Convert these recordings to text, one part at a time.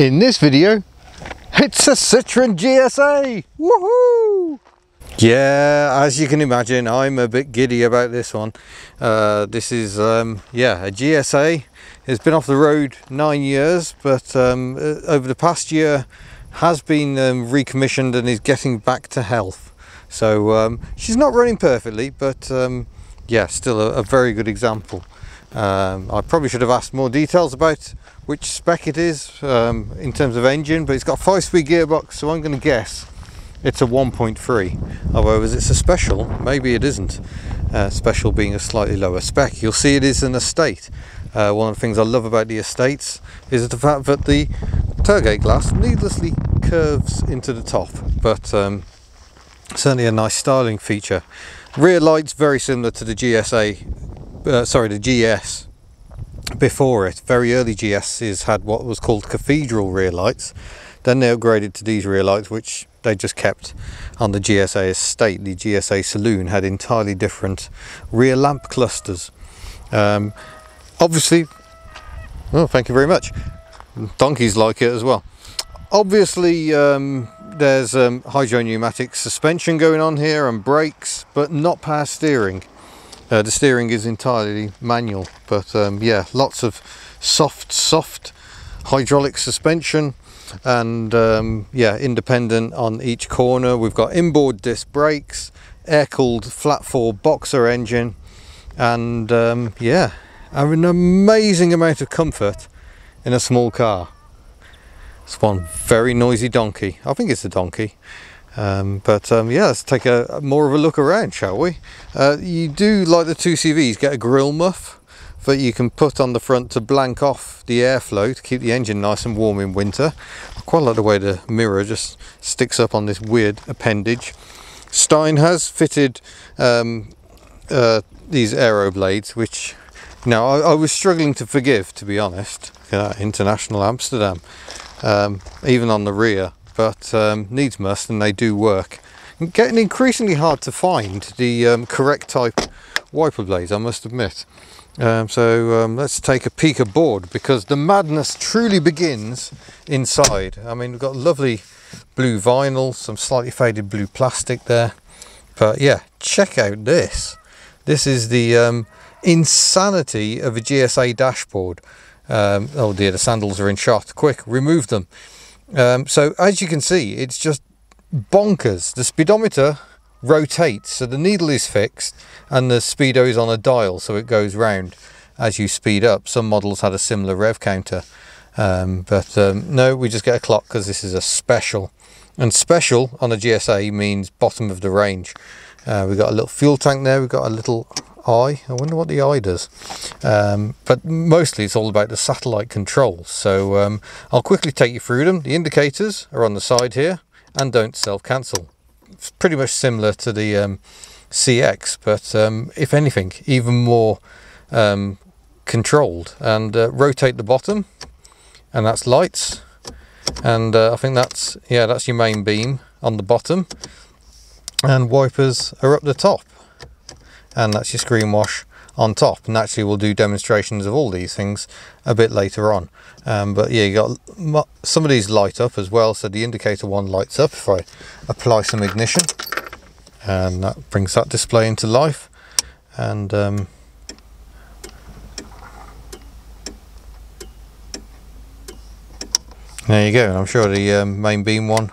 In this video, it's a Citroen GSA! Woohoo! Yeah, as you can imagine, I'm a bit giddy about this one. Uh, this is, um, yeah, a GSA. It's been off the road nine years, but um, uh, over the past year has been um, recommissioned and is getting back to health. So um, she's not running perfectly, but um, yeah, still a, a, very good example. Um, I probably should have asked more details about which spec it is um, in terms of engine, but it's got a five-speed gearbox, so I'm going to guess it's a 1.3. Although as it's a special, maybe it isn't. Uh, special being a slightly lower spec. You'll see it is an estate. Uh, one of the things I love about the estates is the fact that the tailgate glass needlessly curves into the top, but um, certainly a nice styling feature. Rear lights very similar to the GSA, uh, sorry, the GS before it. Very early GSs had what was called cathedral rear lights. Then they upgraded to these rear lights, which they just kept on the GSA estate. The GSA Saloon had entirely different rear lamp clusters. Um, obviously, oh, thank you very much. Donkeys like it as well. Obviously, um, there's um, hydro pneumatic suspension going on here and brakes, but not power steering. Uh, the steering is entirely manual, but um, yeah, lots of soft, soft hydraulic suspension and um, yeah, independent on each corner. We've got inboard disc brakes, air-cooled flat four boxer engine, and um, yeah, an amazing amount of comfort in a small car. It's one very noisy donkey. I think it's a donkey. Um, but um, yeah, let's take a, more of a look around, shall we? Uh, you do, like the 2CVs, get a grill muff that you can put on the front to blank off the airflow to keep the engine nice and warm in winter. I quite like the way the mirror just sticks up on this weird appendage. Stein has fitted um, uh, these aero blades, which now I, I, was struggling to forgive, to be honest. International Amsterdam, um, even on the rear but um, needs must and they do work. And getting increasingly hard to find the um, correct type wiper blades, I must admit. Um, so um, let's take a peek aboard because the madness truly begins inside. I mean, we've got lovely blue vinyl, some slightly faded blue plastic there. But yeah, check out this. This is the um, insanity of a GSA dashboard. Um, oh dear, the sandals are in shot. Quick, remove them. Um, so as you can see, it's just bonkers. The speedometer rotates, so the needle is fixed and the speedo is on a dial, so it goes round as you speed up. Some models had a similar rev counter, um, but um, no, we just get a clock because this is a special. And special on a GSA means bottom of the range. Uh, we've got a little fuel tank there, we've got a little eye. I wonder what the eye does. Um, but mostly it's all about the satellite controls. So um, I'll quickly take you through them. The indicators are on the side here and don't self-cancel. It's pretty much similar to the um, CX, but um, if anything, even more um, controlled. And uh, rotate the bottom, and that's lights. And uh, I think that's, yeah, that's your main beam on the bottom. And wipers are up the top and that's your screen wash on top. And actually we'll do demonstrations of all these things a bit later on. Um, but yeah you got some of these light up as well. So the indicator one lights up if I apply some ignition. And that brings that display into life. And um, there you go. And I'm sure the um, main beam one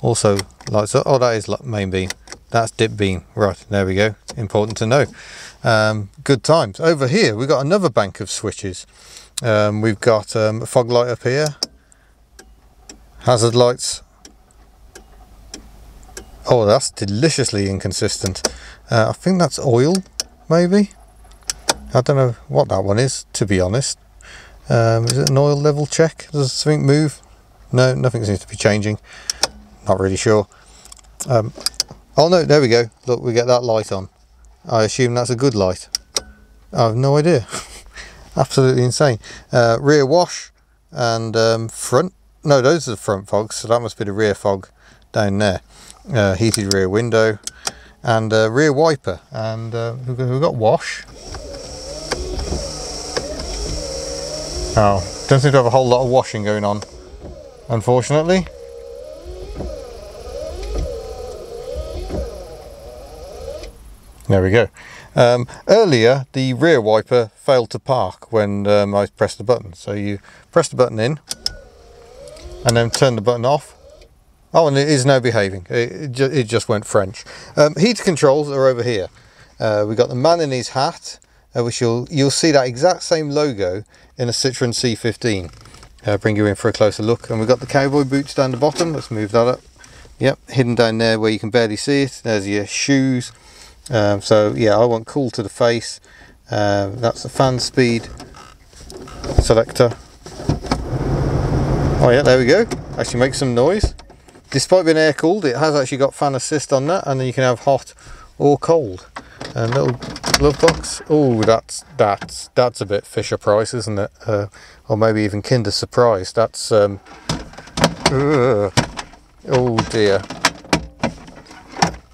also lights up. Oh that is main beam that's dip beam right there we go. Important to know. Um, good times. Over here we've got another bank of switches. Um, we've got um, a fog light up here. Hazard lights. Oh that's deliciously inconsistent. Uh, I think that's oil maybe? I don't know what that one is to be honest. Um, is it an oil level check? Does something move? No nothing seems to be changing. Not really sure. Um, Oh no, there we go. Look, we get that light on. I assume that's a good light. I have no idea. Absolutely insane. Uh, rear wash and um, front. No, those are the front fogs, so that must be the rear fog down there. Uh, heated rear window and uh, rear wiper. And uh, we've, got, we've got wash. Oh, don't seem to have a whole lot of washing going on unfortunately. There we go. Um, earlier, the rear wiper failed to park when um, I pressed the button. So you press the button in and then turn the button off. Oh, and it is now behaving. It, it, ju it just went French. Um, heater controls are over here. Uh, we got the man in his hat, uh, which you'll you'll see that exact same logo in a Citroen C15. Uh, bring you in for a closer look. And we've got the cowboy boots down the bottom. Let's move that up. Yep, hidden down there where you can barely see it. There's your shoes. Um, so yeah, I want cool to the face. Uh, that's the fan speed selector. Oh yeah, there we go. Actually makes some noise. Despite being air cooled, it has actually got fan assist on that, and then you can have hot or cold. And little glove box. Oh, that's that's that's a bit Fisher Price, isn't it? Uh, or maybe even Kinder Surprise. That's um, oh dear.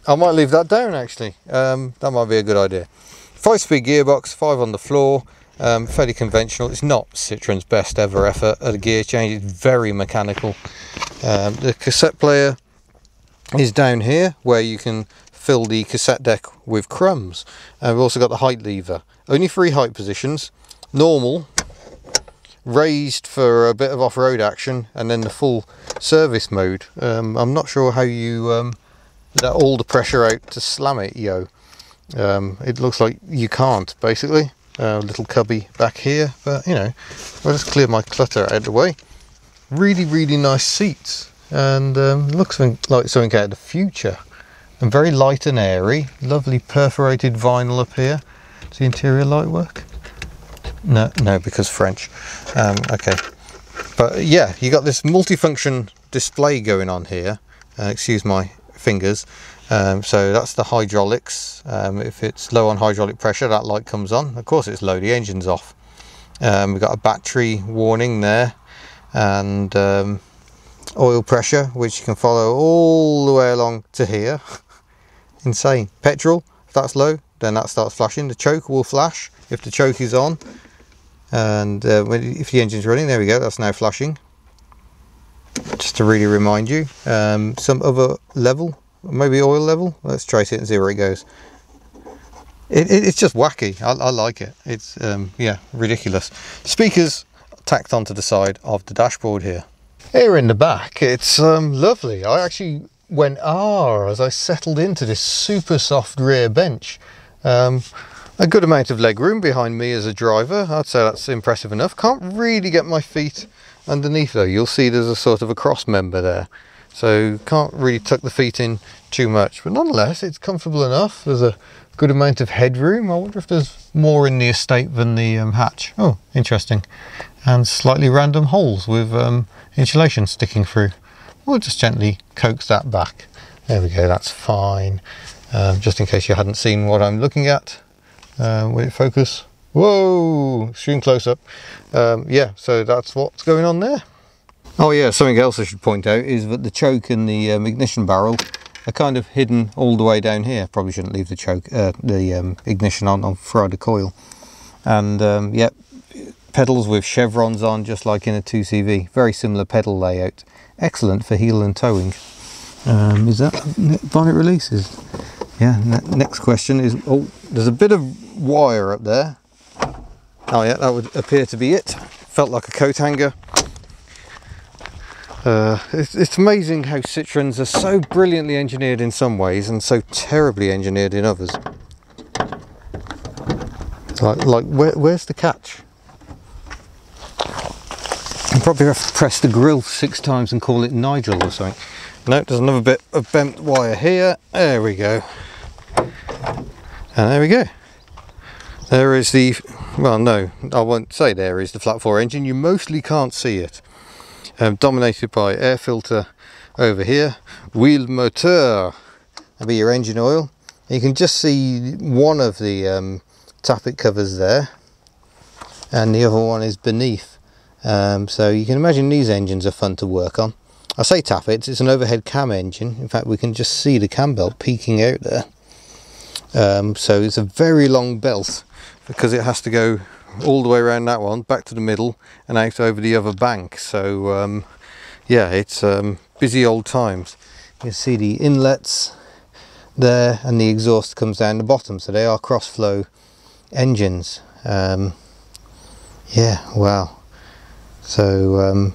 I might leave that down actually. Um, that might be a good idea. Five speed gearbox, five on the floor. Um, fairly conventional. It's not Citroen's best ever effort at a gear change. It's very mechanical. Um, the cassette player is down here where you can fill the cassette deck with crumbs. And we've also got the height lever. Only three height positions. Normal, raised for a bit of off-road action, and then the full service mode. Um, I'm not sure how you um, let all the pressure out to slam it, yo. Um, it looks like you can't, basically. A uh, little cubby back here, but you know, I'll just clear my clutter out of the way. Really, really nice seats, and um, looks like something out of the future. And very light and airy. Lovely perforated vinyl up here. Does the interior light work? No, no, because French. Um, okay, but yeah, you got this multifunction display going on here. Uh, excuse my fingers. Um, so that's the hydraulics. Um, if it's low on hydraulic pressure, that light comes on. Of course, it's low. The engine's off. Um, we've got a battery warning there, and um, oil pressure, which you can follow all the way along to here. Insane. Petrol. If that's low, then that starts flashing. The choke will flash if the choke is on, and uh, if the engine's running, there we go. That's now flashing just to really remind you um, some other level maybe oil level let's trace it and see where it goes. It, it, it's just wacky. I, I like it. It's um, yeah ridiculous. Speakers tacked onto the side of the dashboard here. Here in the back it's um, lovely. I actually went ah as I settled into this super soft rear bench. Um, a good amount of leg room behind me as a driver. I'd say that's impressive enough. Can't really get my feet underneath though you'll see there's a sort of a cross member there. So can't really tuck the feet in too much but nonetheless it's comfortable enough. There's a good amount of headroom. I wonder if there's more in the estate than the um, hatch. Oh interesting. And slightly random holes with um, insulation sticking through. We'll just gently coax that back. There we go. That's fine. Um, just in case you hadn't seen what I'm looking at uh, will it focus Whoa, extreme close up. Um, yeah, so that's what's going on there. Oh yeah, something else I should point out is that the choke and the um, ignition barrel are kind of hidden all the way down here. Probably shouldn't leave the choke, uh, the um, ignition on on the coil. And um, yep, pedals with chevrons on, just like in a 2CV. Very similar pedal layout. Excellent for heel and towing. Um, is that bonnet releases? Yeah. next question is, oh, there's a bit of wire up there Oh yeah, that would appear to be it. Felt like a coat hanger. Uh, it's, it's, amazing how Citroens are so brilliantly engineered in some ways and so terribly engineered in others. Like, like where, where's the catch? I probably have to press the grill six times and call it Nigel or something. No, there's another bit of bent wire here. There we go. And there we go. There is the well no I won't say there is the flat 4 engine. You mostly can't see it. Um, dominated by air filter over here. Wheel motor. That'll be your engine oil. You can just see one of the um, tappet covers there and the other one is beneath. Um, so you can imagine these engines are fun to work on. I say tappet it's an overhead cam engine. In fact we can just see the cam belt peeking out there. Um, so it's a very long belt because it has to go all the way around that one back to the middle and out over the other bank so um, yeah, it's um, busy old times. You see the inlets there and the exhaust comes down the bottom. So they are cross flow engines. Um, yeah, wow. So um,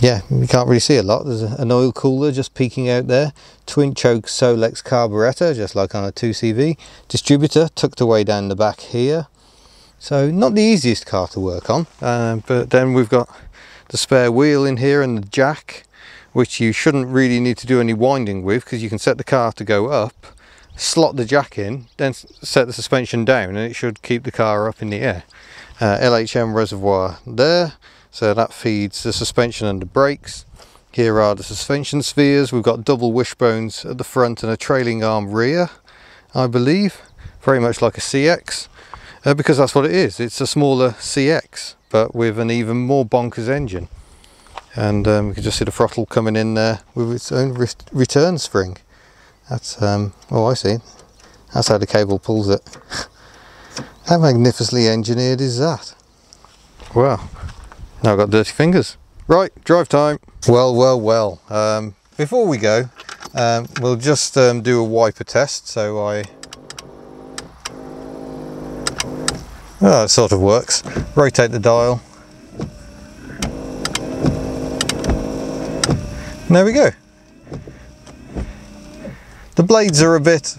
yeah, you can't really see a lot. There's an oil cooler just peeking out there. Twin choke Solex carburettor, just like on a 2CV. Distributor tucked away down the back here. So not the easiest car to work on. Uh, but then we've got the spare wheel in here and the jack, which you shouldn't really need to do any winding with because you can set the car to go up, slot the jack in, then set the suspension down and it should keep the car up in the air. Uh, LHM reservoir there so that feeds the suspension and the brakes. Here are the suspension spheres. We've got double wishbones at the front and a trailing arm rear, I believe. Very much like a CX, uh, because that's what it is. It's a smaller CX, but with an even more bonkers engine. And um, you can just see the throttle coming in there with its own re return spring. That's, um, oh I see. That's how the cable pulls it. how magnificently engineered is that? Wow. Now I've got dirty fingers. Right, drive time. Well, well, well. Um, before we go, um, we'll just um, do a wiper test. So I... Oh, sort of works. Rotate the dial. There we go. The blades are a bit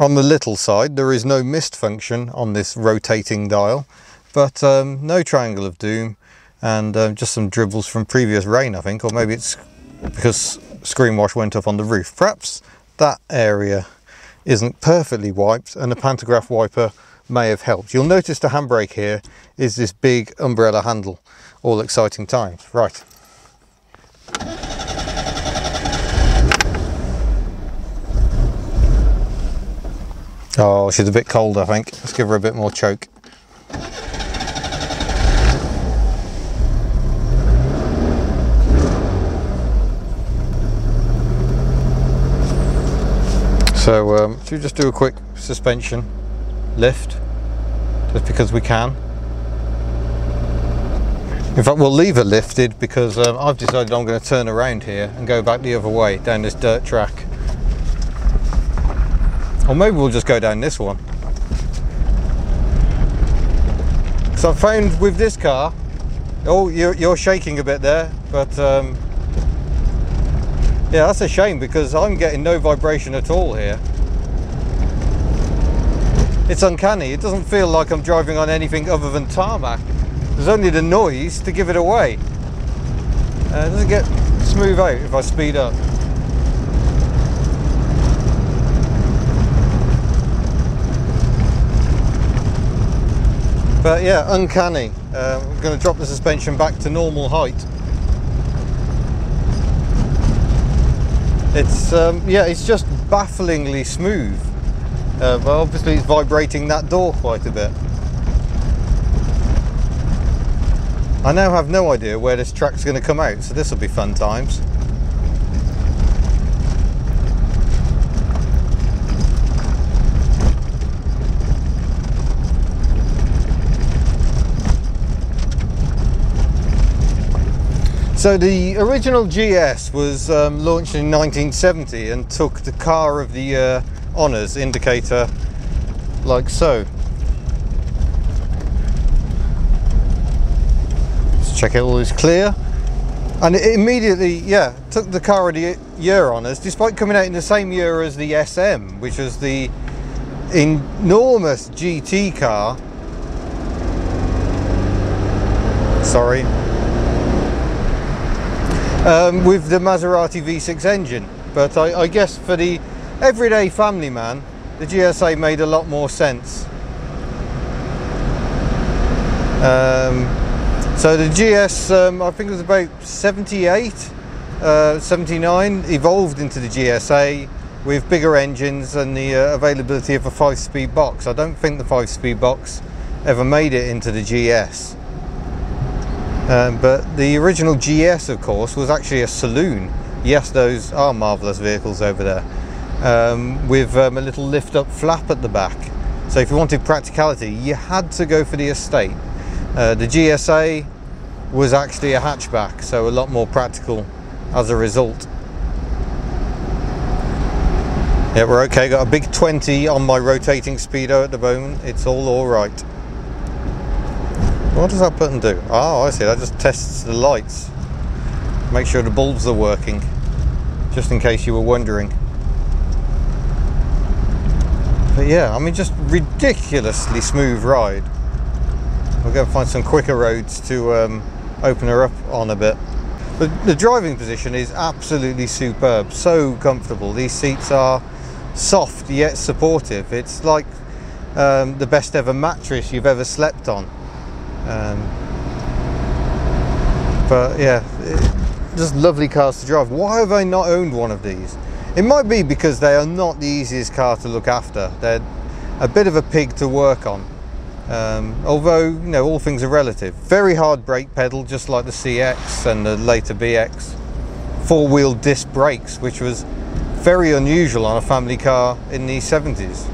on the little side. There is no mist function on this rotating dial, but um, no triangle of doom and um, just some dribbles from previous rain I think or maybe it's because screen wash went off on the roof perhaps that area isn't perfectly wiped and the pantograph wiper may have helped you'll notice the handbrake here is this big umbrella handle all exciting times right Oh, she's a bit cold, I think. Let's give her a bit more choke. So um, should we just do a quick suspension lift, just because we can. In fact, we'll leave it lifted because um, I've decided I'm going to turn around here and go back the other way down this dirt track. Or maybe we'll just go down this one. So I found with this car, oh, you're, you're shaking a bit there, but um, yeah, that's a shame because I'm getting no vibration at all here. It's uncanny. It doesn't feel like I'm driving on anything other than tarmac. There's only the noise to give it away. Uh, it doesn't get smooth out if I speed up. But yeah, uncanny. Uh, I'm going to drop the suspension back to normal height. It's um, yeah, it's just bafflingly smooth. Uh, but obviously, it's vibrating that door quite a bit. I now have no idea where this track's going to come out, so this will be fun times. So the original GS was um, launched in 1970 and took the Car of the Year honours indicator like so. Let's check it all is clear. And it immediately, yeah, took the Car of the Year honours despite coming out in the same year as the SM, which was the enormous GT car. Sorry, um, with the Maserati V6 engine. But I, I, guess for the everyday family man, the GSA made a lot more sense. Um, so the GS, um, I think it was about 78, uh, 79, evolved into the GSA with bigger engines and the uh, availability of a five-speed box. I don't think the five-speed box ever made it into the GS. Um, but the original GS, of course, was actually a saloon. Yes, those are marvellous vehicles over there. Um, with um, a little lift up flap at the back. So if you wanted practicality, you had to go for the estate. Uh, the GSA was actually a hatchback, so a lot more practical as a result. Yeah, we're okay. Got a big 20 on my rotating speedo at the moment. It's all all right. What does that button do? Oh, I see. That just tests the lights. Make sure the bulbs are working. Just in case you were wondering. But yeah, I mean, just ridiculously smooth ride. We're going to find some quicker roads to um, open her up on a bit. But the driving position is absolutely superb, so comfortable. These seats are soft yet supportive. It's like um, the best ever mattress you've ever slept on. Um, but yeah, just lovely cars to drive. Why have I not owned one of these? It might be because they are not the easiest car to look after. They're a bit of a pig to work on. Um, although, you know, all things are relative. Very hard brake pedal, just like the CX and the later BX. Four-wheel disc brakes, which was very unusual on a family car in the 70s.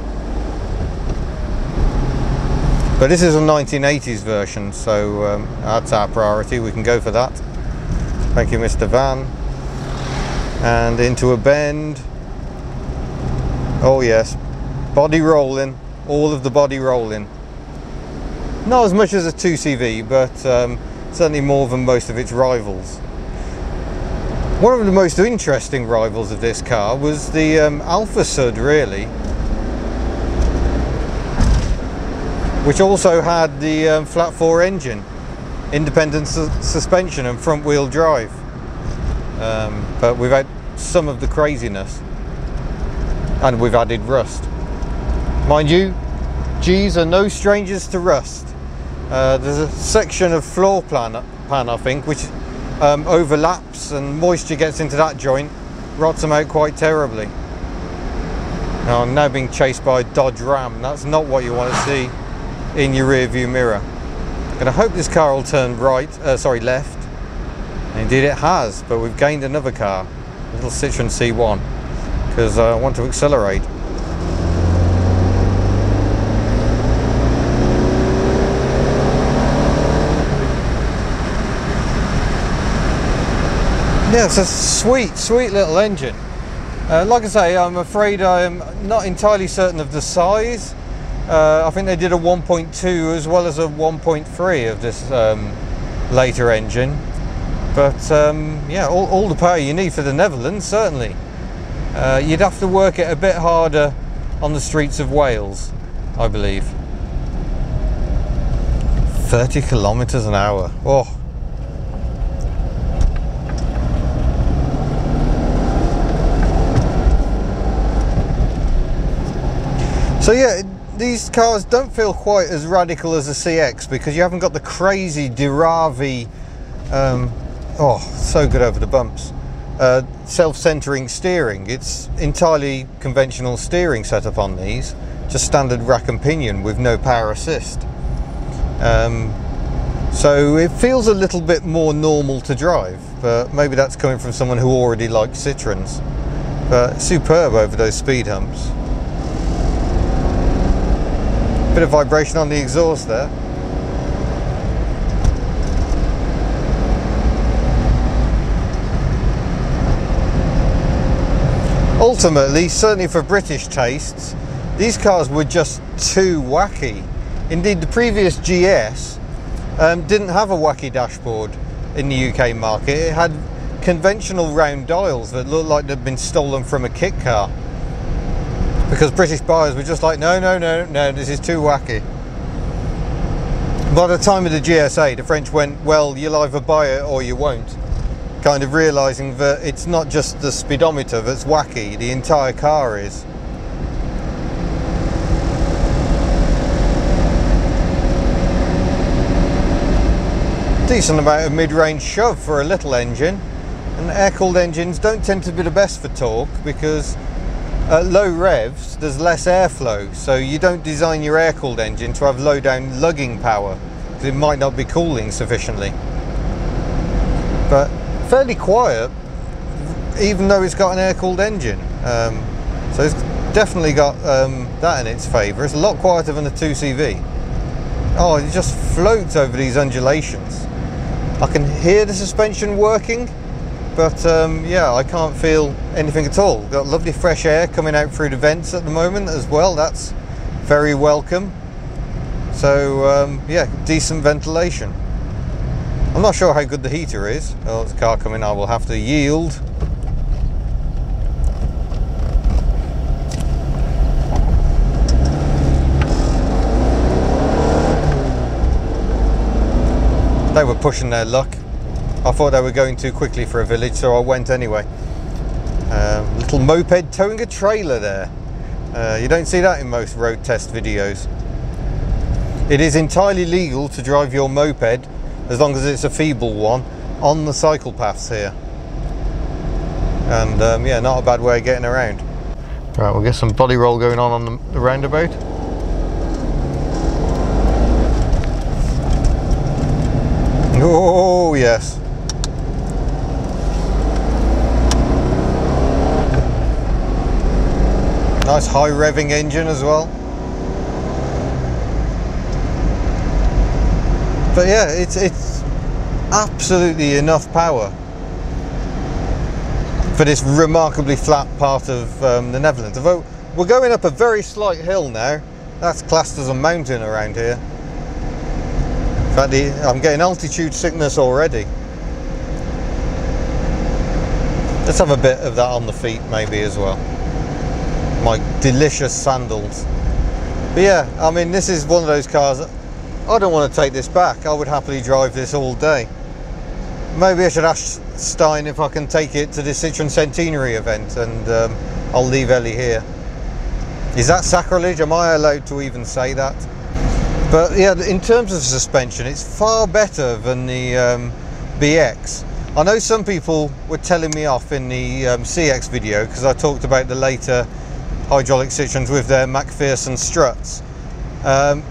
But this is a 1980s version, so um, that's our priority. We can go for that. Thank you, Mr. Van and into a bend. Oh yes. Body rolling. All of the body rolling. Not as much as a 2CV but um, certainly more than most of its rivals. One of the most interesting rivals of this car was the um, Alfa Sud really. Which also had the um, flat 4 engine independent su suspension and front wheel drive um, but we've had some of the craziness and we've added rust. Mind you, G's are no strangers to rust. Uh, there's a section of floor plan, pan I think which um, overlaps and moisture gets into that joint, rots them out quite terribly. Now I'm now being chased by a Dodge Ram. That's not what you want to see in your rear view mirror. And I hope this car will turn right, uh, sorry, left Indeed it has, but we've gained another car, a little Citroen C1, because I want to accelerate. Yeah, it's a sweet, sweet little engine. Uh, like I say, I'm afraid I'm not entirely certain of the size. Uh, I think they did a 1.2 as well as a 1.3 of this um, later engine. But um, yeah, all, all, the power you need for the Netherlands, certainly. Uh, you'd have to work it a bit harder on the streets of Wales, I believe. 30 kilometers an hour. Oh. So yeah, these cars don't feel quite as radical as a CX because you haven't got the crazy Diravi um, oh so good over the bumps. Uh, self-centering steering. It's entirely conventional steering setup on these. Just standard rack and pinion with no power assist. Um, so it feels a little bit more normal to drive but maybe that's coming from someone who already likes Citroens. But superb over those speed humps. Bit of vibration on the exhaust there Ultimately, certainly for British tastes, these cars were just too wacky. Indeed, the previous GS um, didn't have a wacky dashboard in the UK market. It had conventional round dials that looked like they'd been stolen from a kit car. Because British buyers were just like, no, no, no, no, this is too wacky. By the time of the GSA, the French went, well, you'll either buy it or you won't kind of realizing that it's not just the speedometer that's wacky, the entire car is. Decent amount of mid-range shove for a little engine. And air-cooled engines don't tend to be the best for torque because at low revs there's less airflow. So you don't design your air-cooled engine to have low down lugging power because it might not be cooling sufficiently. But fairly quiet, even though it's got an air-cooled engine. Um, so it's definitely got um, that in its favour. It's a lot quieter than the 2CV. Oh, it just floats over these undulations. I can hear the suspension working, but um, yeah, I can't feel anything at all. Got lovely fresh air coming out through the vents at the moment as well. That's very welcome. So um, yeah, decent ventilation. I'm not sure how good the heater is. Oh, a car coming. I will have to yield. They were pushing their luck. I thought they were going too quickly for a village, so I went anyway. Um, little moped towing a trailer there. Uh, you don't see that in most road test videos. It is entirely legal to drive your moped, as long as it's a feeble one, on the cycle paths here. And um, yeah, not a bad way of getting around. Right, we'll get some body roll going on on the, the roundabout. Oh, yes. Nice high revving engine as well. But yeah, it's, it's absolutely enough power for this remarkably flat part of um, the Netherlands. Although we're going up a very slight hill now. That's classed as a mountain around here. In fact, I'm getting altitude sickness already. Let's have a bit of that on the feet maybe as well. My delicious sandals. But yeah, I mean, this is one of those cars, I don't want to take this back. I would happily drive this all day. Maybe I should ask Stein if I can take it to the Citroen Centenary event and um, I'll leave Ellie here. Is that sacrilege? Am I allowed to even say that? But yeah, in terms of suspension, it's far better than the um, BX. I know some people were telling me off in the um, CX video because I talked about the later hydraulic Citroens with their MacPherson struts. Um,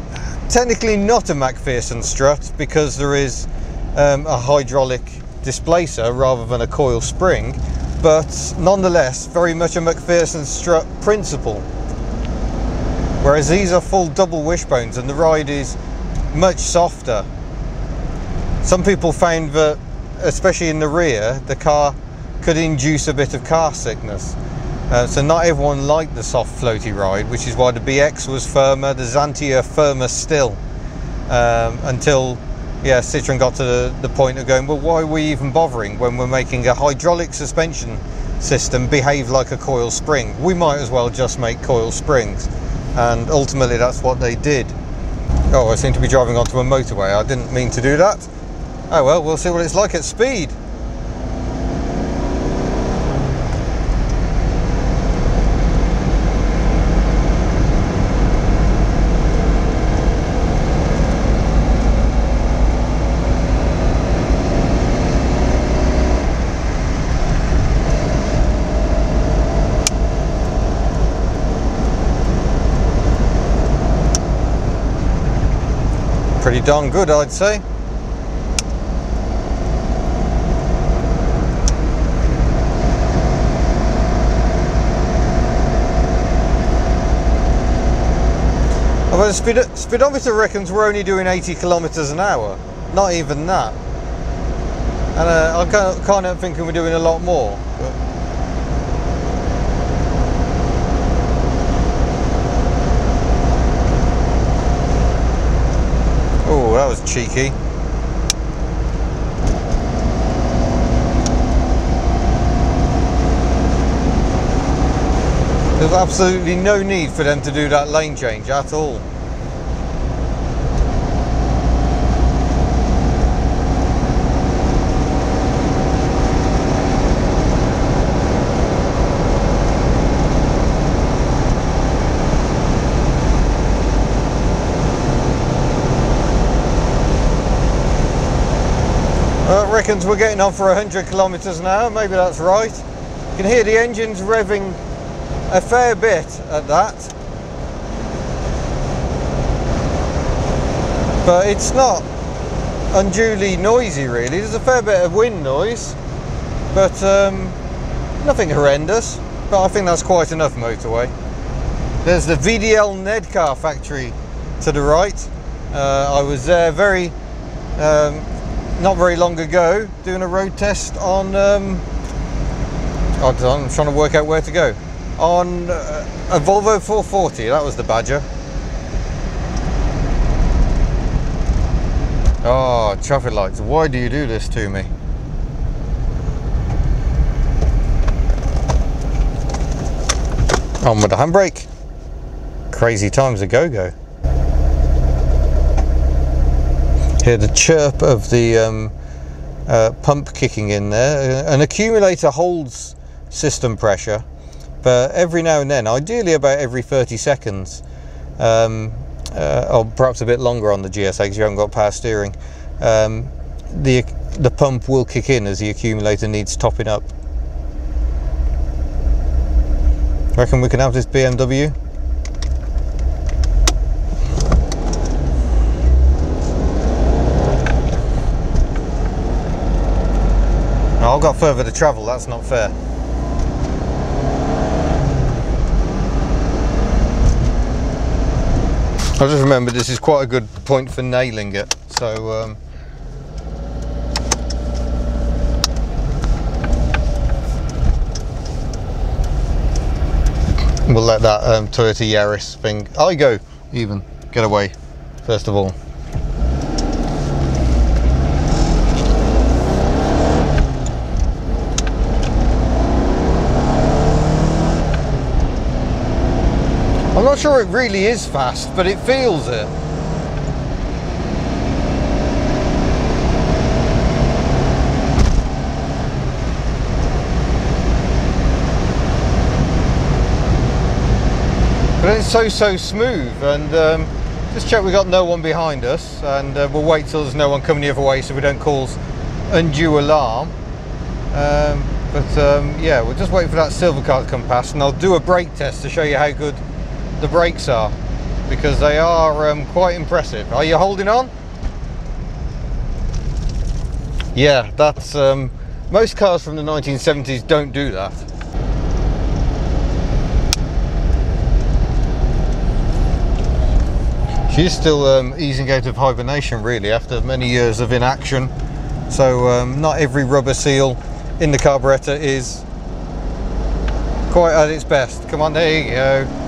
technically not a MacPherson strut because there is um, a hydraulic displacer rather than a coil spring, but nonetheless very much a MacPherson strut principle whereas these are full double wishbones and the ride is much softer. Some people found that, especially in the rear, the car could induce a bit of car sickness. Uh, so not everyone liked the soft floaty ride, which is why the BX was firmer, the Xantia firmer still, um, until yeah, Citroen got to the, the point of going, well, why are we even bothering when we're making a hydraulic suspension system behave like a coil spring? We might as well just make coil springs and ultimately that's what they did. Oh, I seem to be driving onto a motorway. I didn't mean to do that. Oh well, we'll see what it's like at speed. Darn good, I'd say. Well, the speed speedometer reckons we're only doing 80 kilometres an hour. Not even that. And uh, I can't, can't help thinking we're doing a lot more. But Oh, that was cheeky. There's absolutely no need for them to do that lane change at all. Reckons we're getting on for 100 kilometres an hour, maybe that's right. You can hear the engines revving a fair bit at that. But it's not unduly noisy really, there's a fair bit of wind noise, but um, nothing horrendous, but I think that's quite enough motorway. There's the VDL Nedcar factory to the right. Uh, I was there very um, not very long ago doing a road test on. Um, I'm trying to work out where to go. On uh, a Volvo 440, that was the Badger. Oh, traffic lights, why do you do this to me? On with the handbrake. Crazy times a go-go. Hear the chirp of the um, uh, pump kicking in there. An accumulator holds system pressure, but every now and then, ideally about every 30 seconds, um, uh, or perhaps a bit longer on the GSA because you haven't got power steering, um, the, the pump will kick in as the accumulator needs topping up. Reckon we can have this BMW? Got further to travel, that's not fair. I just remember this is quite a good point for nailing it, so um, we'll let that um, Toyota Yaris thing, Aygo even, get away first of all. I'm not sure it really is fast, but it feels it. But it's so, so smooth and um, just check we've got no one behind us and uh, we'll wait till there's no one coming the other way so we don't cause undue alarm. Um, but um, yeah, we'll just wait for that silver car to come past and I'll do a brake test to show you how good the brakes are because they are um, quite impressive. Are you holding on? Yeah, that's um, most cars from the 1970s don't do that. She's still um, easing out of hibernation really after many years of inaction. So um, not every rubber seal in the carburettor is quite at its best. Come on, there you go.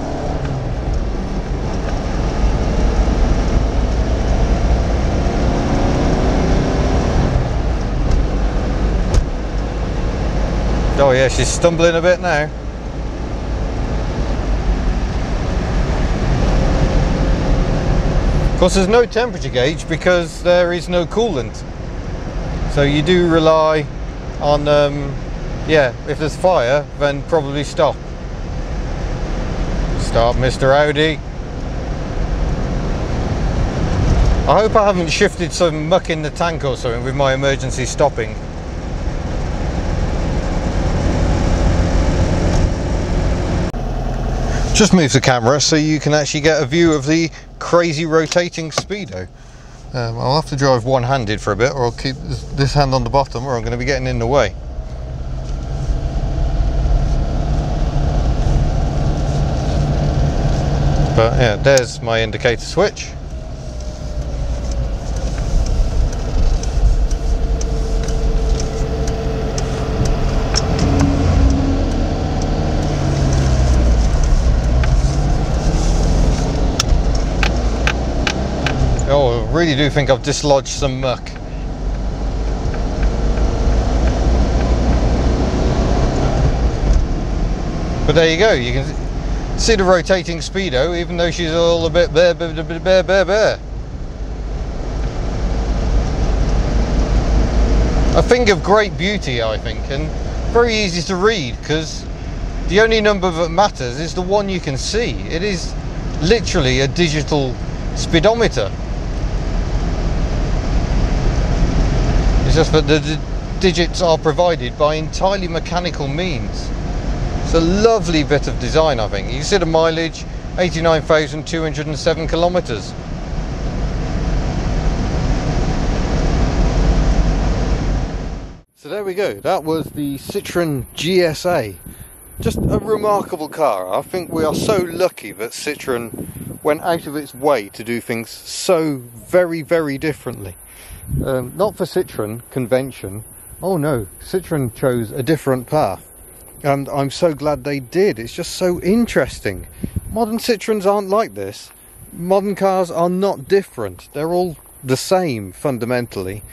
Oh yeah, she's stumbling a bit now. Of course there's no temperature gauge because there is no coolant. So you do rely on, um, yeah, if there's fire, then probably stop. Stop, Mr. Audi. I hope I haven't shifted some muck in the tank or something with my emergency stopping. Just move the camera so you can actually get a view of the crazy rotating speedo. Um, I'll have to drive one-handed for a bit or I'll keep this hand on the bottom or I'm going to be getting in the way. But yeah, there's my indicator switch. Really do think I've dislodged some muck. But there you go, you can see the rotating speedo even though she's all a bit bare, bare, bare, bare, bare. A thing of great beauty I think and very easy to read because the only number that matters is the one you can see. It is literally a digital speedometer. Just that the digits are provided by entirely mechanical means. It's a lovely bit of design, I think. You see the mileage, 89,207 kilometres. So there we go. That was the Citroen GSA. Just a remarkable car. I think we are so lucky that Citroen went out of its way to do things so very, very differently. Um, not for Citroen convention. Oh no, Citroen chose a different path. And I'm so glad they did. It's just so interesting. Modern Citroens aren't like this. Modern cars are not different. They're all the same fundamentally.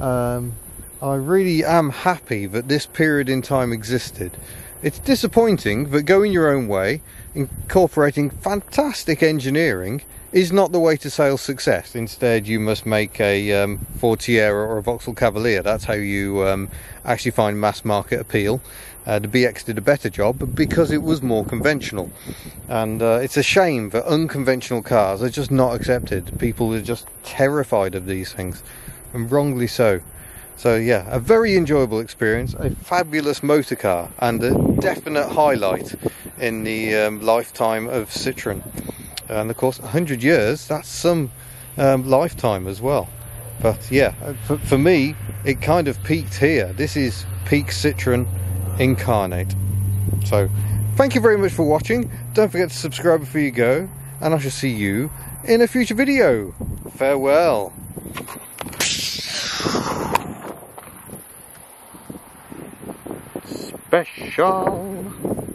Um, I really am happy that this period in time existed. It's disappointing that going your own way, incorporating fantastic engineering, is not the way to sales success. Instead, you must make a um, Ford Sierra or a Vauxhall Cavalier. That's how you um, actually find mass market appeal. Uh, the BX did a better job because it was more conventional. And uh, it's a shame that unconventional cars are just not accepted. People are just terrified of these things, and wrongly so. So yeah, a very enjoyable experience, a fabulous motor car, and a definite highlight in the um, lifetime of Citroen. And of course, 100 years, that's some um, lifetime as well. But yeah, uh, for, for me, it kind of peaked here. This is peak Citroen incarnate. So, thank you very much for watching. Don't forget to subscribe before you go, and I shall see you in a future video. Farewell. Special.